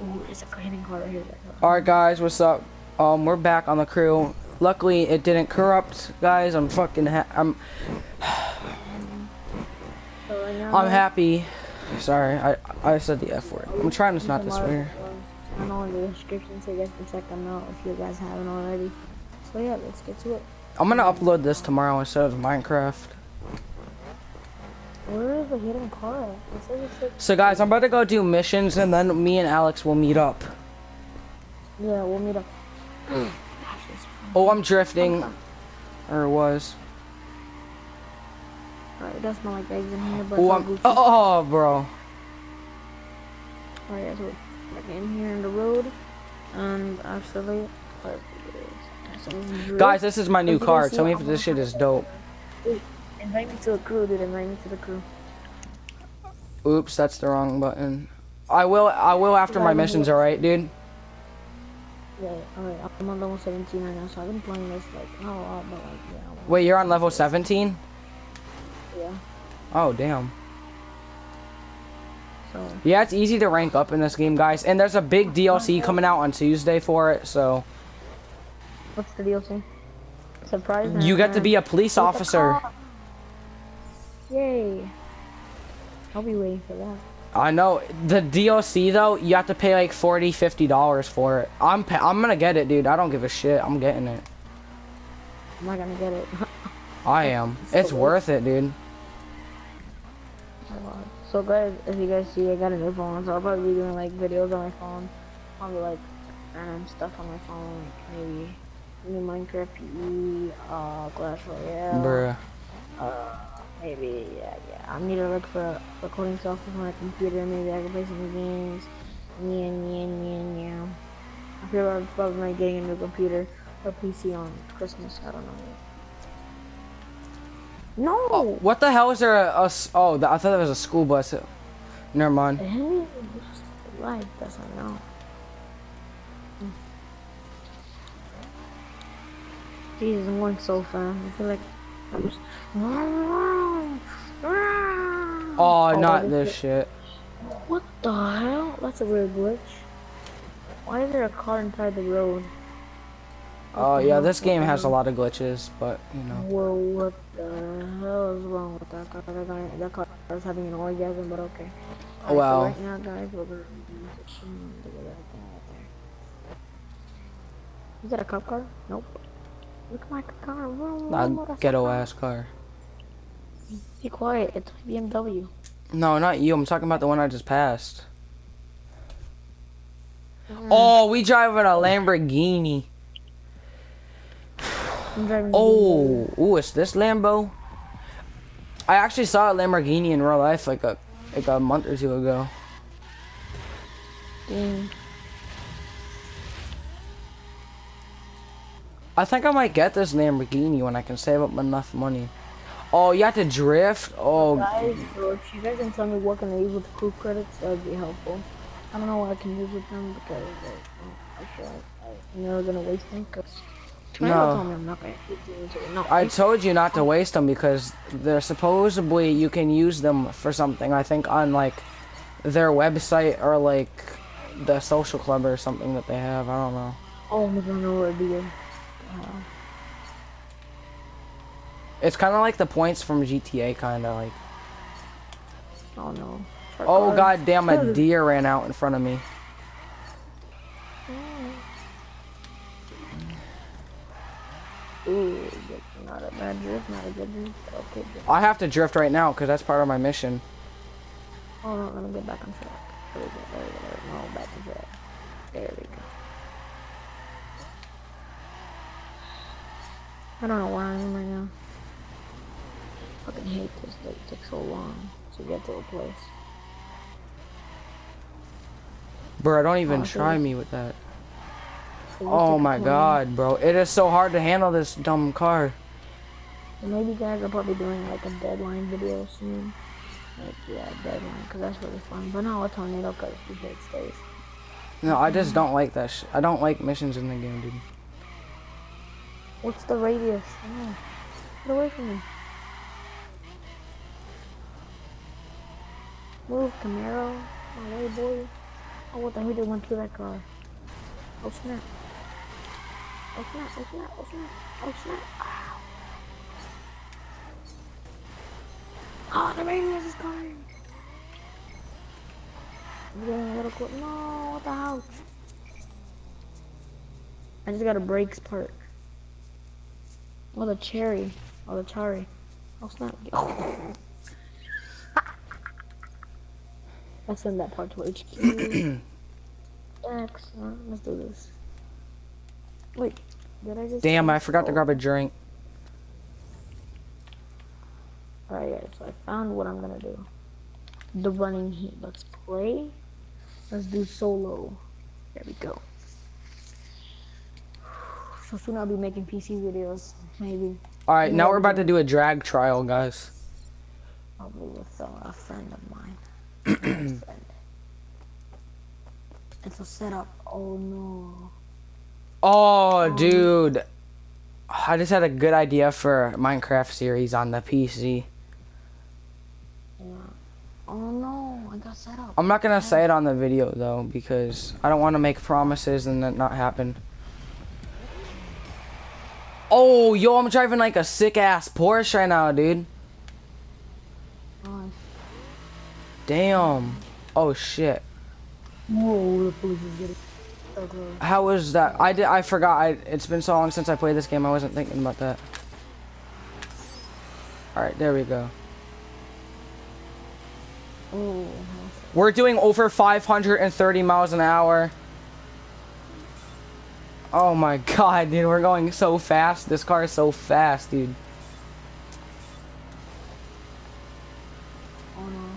Ooh, there's a hidden car right here. Alright guys, what's up? Um, we're back on the crew. Luckily, it didn't corrupt, guys. I'm fucking ha I'm So right now, I'm happy. Sorry, I I said the F word. I'm trying to not to swear. I know in the description so you guys can check them out if you guys haven't already. So yeah, let's get to it. I'm gonna upload this tomorrow instead of Minecraft. Where is the hidden car at? It says it's like, So guys, I'm about to go do missions and then me and Alex will meet up. yeah, we'll meet up. Mm. Oh, I'm drifting. Or was. Alright, it does smell like eggs in here, but Oh, I'm. Oh, bro. Alright, guys, we're back in here in the road. And actually. Guys, this is my new car. Tell me if this shit is dope. Invite me to the crew, dude. Invite me to the crew. Oops, that's the wrong button. I will. I will after my missions. All right, dude. Yeah, alright, I'm on level 17 right now, so I've been playing this like not a lot, but like yeah. Wait, you're on level 17? Yeah. Oh, damn. So Yeah, it's easy to rank up in this game, guys. And there's a big DLC coming out on Tuesday for it, so what's the DLC? Surprise! you get to be a police officer. Yay! I'll be waiting for that. I know the DLC though. You have to pay like 40 50 dollars for it. I'm pa I'm gonna get it, dude. I don't give a shit. I'm getting it. I'm not gonna get it. I am. It's worth it, dude. so guys, as you guys see, I got a new phone, so I'll probably be doing like videos on my phone. Probably like random stuff on my phone, like maybe new Minecraft PE, uh, Clash Royale. Bruh. Uh, maybe, yeah, yeah. I need to look for recording software for my computer. Maybe I can play some games. Yeah, yeah, yeah, yeah. I feel like I'm probably getting a new computer or PC on Christmas. I don't know. No! Oh, what the hell is there a, a oh, I thought that was a school bus. Never mind. Life doesn't know. Hmm. Jesus, I'm going so fast. I feel like. Oh, not this is- shit. What the hell? That's a weird glitch. Why is there a car inside the road? Oh yeah, this game has a lot of glitches, but you know. Whoa, what the hell is wrong with that car? That, guy, that car is having an orgasm, but okay. So Well. right now, guys, we're gonna do some- look that thing right there. Is that a cop car? Nope. Look at my car. Vroom, vroom, Not a ghetto car. ass car. Be quiet. It's a BMW. No, not you. I'm talking about the one I just passed. Mm, Oh, we driving a Lamborghini. I'm driving. the Oh, ooh, it's this Lambo. I actually saw a Lamborghini in real life like a like a month or two ago. BMW. I think I might get this Lamborghini when I can save up enough money. Oh, you have to drift. Oh, Guys, so if you guys can tell me what can I use with the crew credits, that would be helpful. I don't know what I can use with them because like, oh, I feel like I'm never gonna waste them because No. told me I'm not gonna use them. No, I told you not to waste them because they're supposedly you can use them for something. I think on like their website or like the social club or something that they have. I don't know. oh, I'm what it is. Uh, It's kind of like the points from GTA, kind of like. oh no. For Oh god damn! A deer ran out in front of me. Ooh, not a bad drift, not a good drift, okay. Drift. I have to drift right now because that's part of my mission. Oh no, let me get back on track. There we go, there we go, there we go. No, back to track. There we go. I don't know where I am right now. Fucking hate this, it takes so long to get to a place. Bro, don't even Oh, try me with that. Oh my god, bro. It is so hard to handle this dumb car. And maybe guys are probably doing like a deadline video soon. Like, yeah, deadline, because that's really fun. But no, a tornado, because we hit stays. No, I just don't like that sh I don't like missions in the game, dude. What's the radius? Oh, get away from me. Move, Camaro. Oh, My way, boy. Oh, what the hell just went through that car? Oh snap. Oh snap, oh snap, oh snap, oh snap. Ow. Oh, the radius is coming. I'm getting a little close. No, what the hell? I just got a brakes part. Oh, the cherry. Oh, the cherry. Oh, snap. I send that part to HQ. Excellent. Let's do this. Wait, did I just? Damn, I forgot to grab a drink. Alright, guys. So I found what I'm gonna do. The running heat. Let's play. Let's do solo. There we go. So soon I'll be making PC videos, maybe. Alright, now we're about to do a drag trial, guys. Probably with uh, a friend of mine. It's a setup. Oh no. Oh, dude. I just had a good idea for Minecraft series on the PC. Yeah. Oh no, I got set up. I'm not gonna say it on the video though because I don't want to make promises and that not happen. Oh, yo, I'm driving like a sick ass Porsche right now, dude. Nice. Damn. Oh shit. Whoa, the police is getting close. How was that? I did. I forgot. I. It's been so long since I played this game. I wasn't thinking about that. All right, there we go. Oh, We're doing over 530 miles an hour. Oh my god, dude, we're going so fast. This car is so fast, dude. oh no.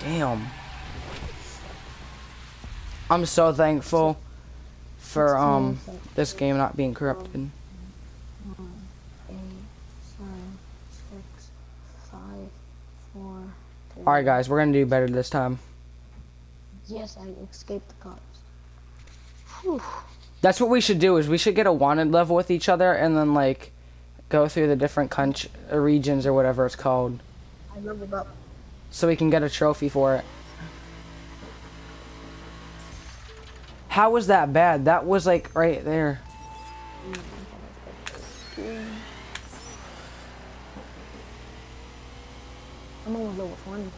Damn. I'm so thankful for um this game not being corrupted. Nine, eight, seven, six, five, four, three. All right, guys, we're gonna do better this time. Yes, I escaped the cops. Whew. That's what we should do. Is we should get a wanted level with each other and then like go through the different country uh, regions or whatever it's called, I leveled up. so we can get a trophy for it. How was that bad? That was like right there. I'm almost level 20.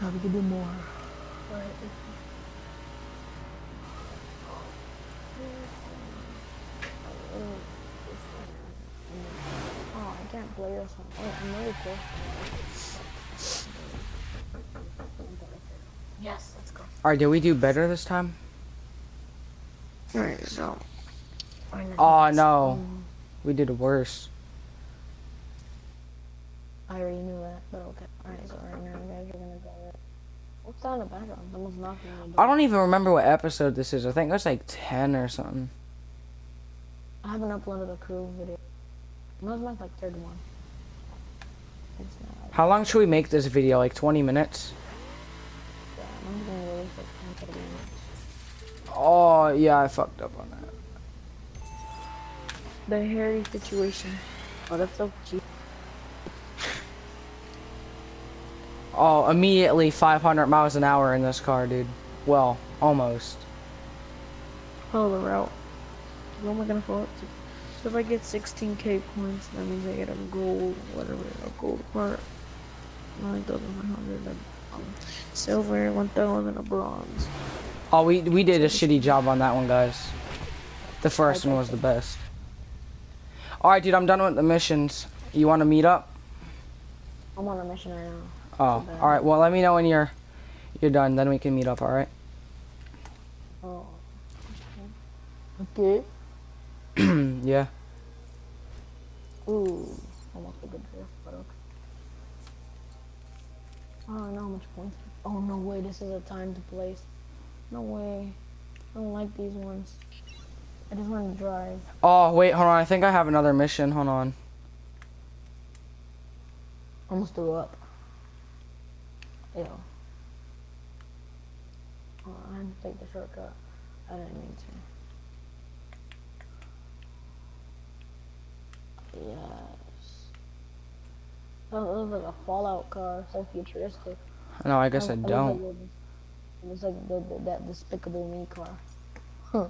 Now we can do more. Alright. Oh, I can't play this one. Oh, I'm ready to. Yes, let's go. All right, did we do better this time? Alright, so. Oh no, we did worse. I already knew that, but okay. Alright, so right now you guys are gonna go. In the background? Someone's knocking on the door. I don't even remember what episode this is. I think it was like 10 or something. I haven't uploaded a crew video. It's like third one. It's not. How long should we make this video? Like 20 minutes? Yeah, I'm gonna release like 10 30 minutes. Oh, yeah, I fucked up on that. The hairy situation. Oh, that's so cheap. Oh, immediately 500 miles an hour in this car, dude. Well, almost. Follow the route. What am I gonna follow it to? So if I get 16k points, that means I get a gold, whatever, a gold part. 9,100, a um, silver, 1,000, a bronze. Oh, we we did a shitty job on that one, guys. The first one was the best. All right, dude, I'm done with the missions. You want to meet up? I'm on a mission right now. Oh, bad. all right. Well, let me know when you're you're done. Then we can meet up. All right. Oh. Okay. yeah. Ooh, almost a good drift, but okay. Oh, I don't know how much points. Oh no way, this is a time to place. No way. I don't like these ones. I just want to drive. Oh, wait, hold on. I think I have another mission. Hold on. Almost threw up. Ew. Oh, I had to take the shortcut. I didn't mean to. Yes. That looks like a Fallout car, so futuristic. No, I guess I, I don't. Like it like the, the, that Despicable Me car. Huh.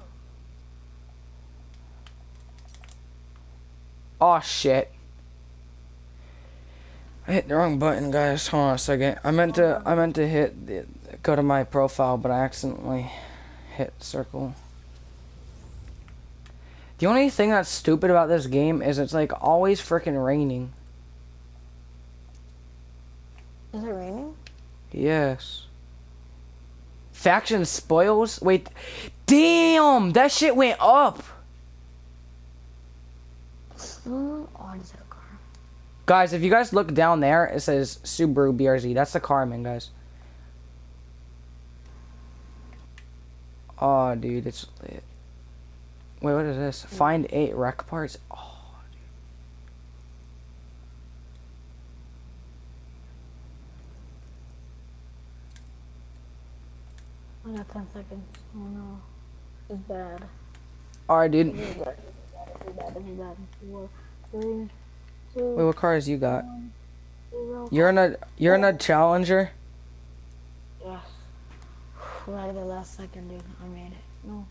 Oh shit. I hit the wrong button, guys. Hold on a second. I meant to I meant to hit the, go to my profile, but I accidentally hit circle. The only thing that's stupid about this game is it's like always freaking raining. Is it raining? Yes. Faction spoils? Wait. Damn! That shit went up! Mm, oh, is that a car? Guys, if you guys look down there, it says Subaru BRZ. That's the Carmen, guys. Oh, dude, it's lit. Wait, what is this? Find eight wreck parts. Oh, dude. I got 10 seconds. Oh no. It's bad. alright, dude. Is bad. This is bad. This is bad. Four, three, two, Wait, what cars you got? You're in a you're in a Challenger. Yes. Right at the last second, dude. I made it. No.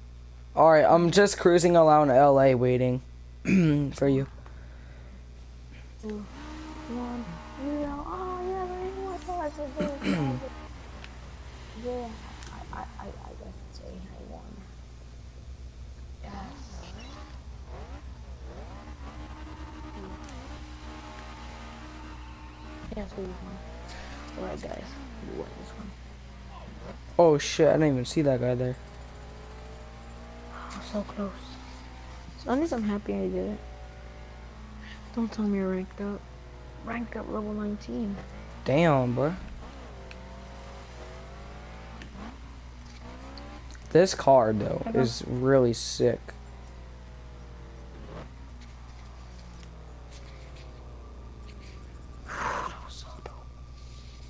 All right, I'm just cruising around LA waiting for you. Two, one, zero. Oh, yeah, there is more cars. Yeah, I, I, I, I guess it's a I won. Yes. Yes, we won. Alright, guys. We won this one. Oh shit, I didn't even see that guy there. Oh, so close. So at least I'm happy I did it. Don't tell me I ranked up. Ranked up level 19. Damn, bro. This card though is really sick.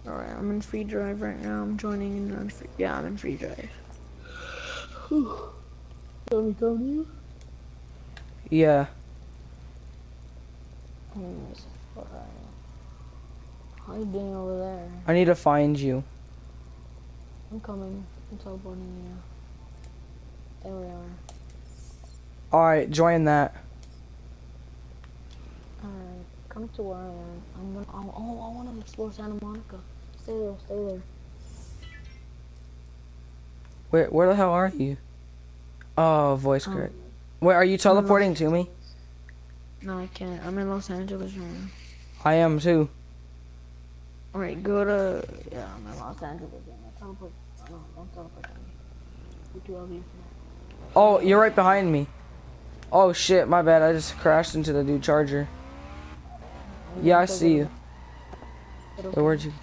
Alright, I'm in free drive right now. I'm joining in on free. Yeah, I'm in free drive. Whew. Let me come to you. Yeah. Anyways, alright. How you doing over there? I need to find you. I'm coming. I'm teleporting you. There we are. Alright, join that. Alright, come to where I am. I'm gonna. Oh, oh I want to explore Santa Monica. Stay there. Stay there. Where where the hell are you? Oh, voice Um, crack. Wait, are you teleporting to me? No, I can't. I'm in Los Angeles right now. I am too. Alright, go to. Yeah, I'm in Los Angeles right now. Teleport. No, don't teleport to me. You're too ugly. Oh, you're right behind me. Oh shit, my bad. I just crashed into the Dodge Charger. Yeah, I see you. Where'd you?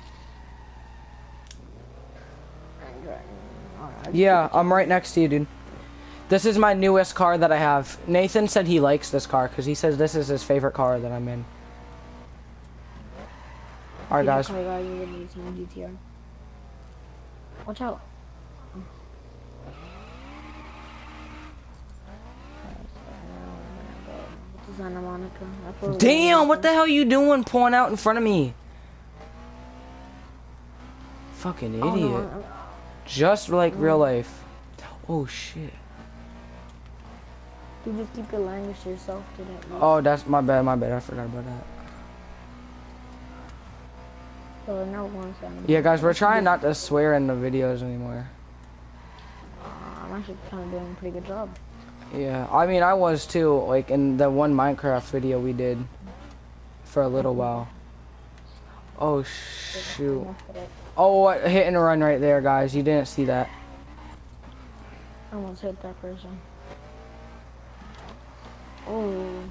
Yeah, I'm right next to you, dude. This is my newest car that I have. Nathan said he likes this car because he says this is his favorite car that I'm in. Alright, guys. Okay, guys, you're gonna need some GTR. Watch out. Santa Monica. That's where we're Damn, what the hell are you doing pulling out in front of me? Fucking Oh, idiot. no, I'm- Just like real life. Oh shit. You just keep your language to yourself to that. Oh, that's my bad, my bad. I forgot about that. So no one Santa Yeah, guys, we're trying not to swear in the videos anymore. Uh, I'm actually kind of doing a pretty good job. Yeah, I mean, I was too, like in the one Minecraft video we did for a little while. Oh, shoot. Enough of that. Oh, what, hit and run right there, guys. You didn't see that. I almost hit that person. Oh,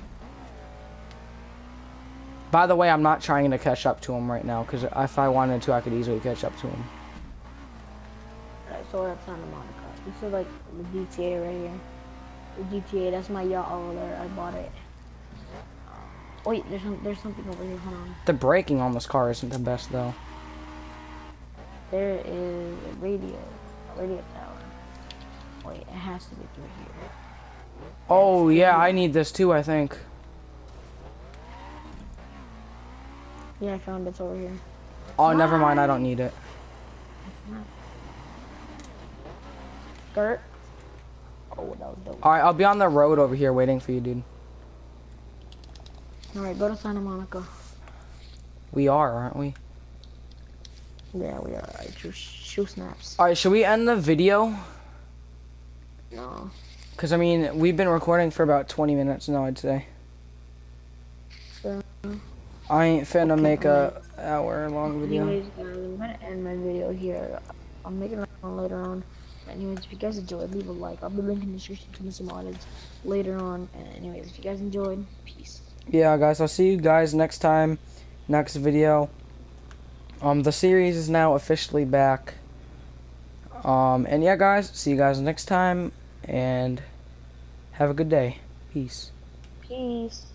By the way, I'm not trying to catch up to him right now, because if I wanted to, I could easily catch up to him. Alright, so that's Santa Monica. This is like the GTA right here. The GTA, that's my yacht over there. I bought it. Wait, there's some, there's something over here. Hold on. The braking on this car isn't the best, though. There is a radio, a radio tower. Wait, it has to be through here. Oh, yeah, I need this too, I think. Yeah, I found. It's over here. Oh, never mind. I don't need it. Skirt. Oh, that was dope. All right, I'll be on the road over here waiting for you, dude. Alright, go to Santa Monica. We are, aren't we? Yeah, we are. I choose shoe snaps. All right, should we end the video? No. Cause I mean, we've been recording for about 20 minutes now. I'd say. So, I ain't finna Okay, make a hour long video. anyways, guys, I'm gonna end my video here. I'll make another one later on. Anyways, if you guys enjoyed, leave a like. I'll be linking the description to some modded later on. And anyways, if you guys enjoyed, peace. Yeah, guys, I'll see you guys next time, next video. Um, the series is now officially back. Um, and yeah, guys, see you guys next time, and have a good day. Peace. Peace.